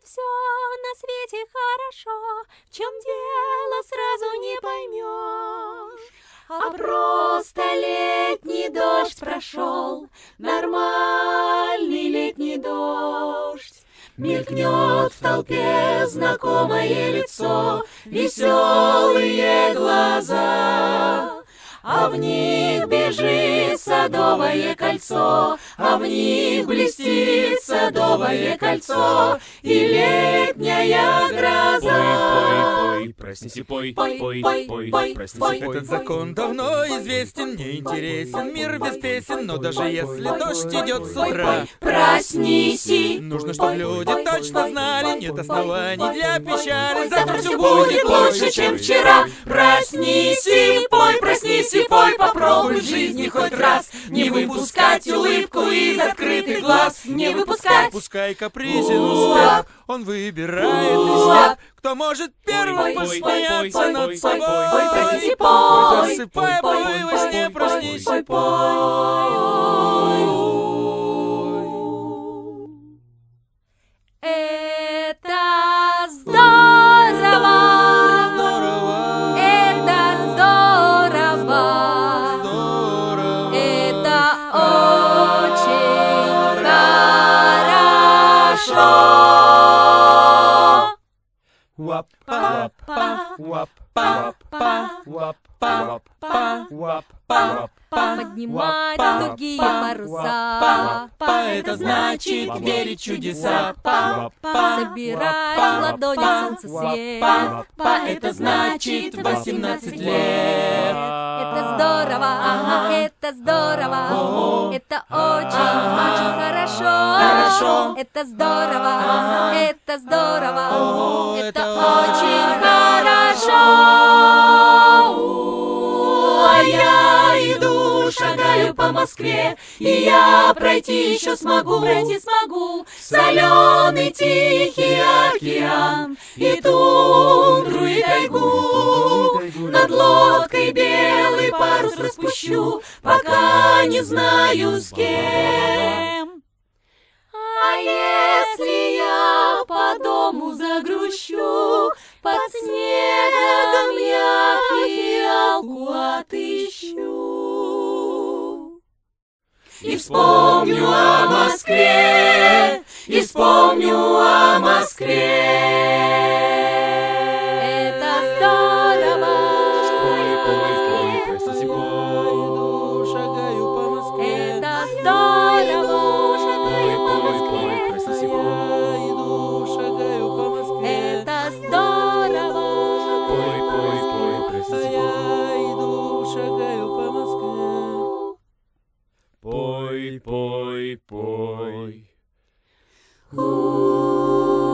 будет все на свете хорошо, в чем дело сразу не поймешь. А просто летний дождь прошел, нормальный летний дождь. Мелькнет в толпе знакомое лицо, веселые глаза. А в них бежит садовое кольцо, А в них блестит садовое кольцо, И летняя гроза. Пой, пой, пой, проснись пой, Пой, пой, пой, пой, пой, проснись. Этот закон давно известен, мне интересен Мир без песен, но даже если дождь идет с утра Проснись Нужно, чтобы люди точно знали Нет оснований для печали Завтра все будет лучше, чем вчера. В жизни хоть раз не выпускать улыбку из открытых глаз, не выпускать. Пускай капризен успех, он выбирает из тех, кто может первым посмеяться над собой. пой, проснись пой. Засыпай, пой, во сне проснись Пой, хорошо! Поднимать другие паруса. Па, это значит верить чудеса. Собирать в ладонях солнце свет. Это значит 18 лет. Это здорово, это здорово, это очень, очень хорошо. Это здорово, это здорово, Москве, и я пройти еще смогу, пройти смогу. Соленый тихий океан, и тундру, и тайгу. Над лодкой белый парус распущу, пока не знаю с кем. И вспомню о Москве, и вспомню пой. Пой, пой, пой. У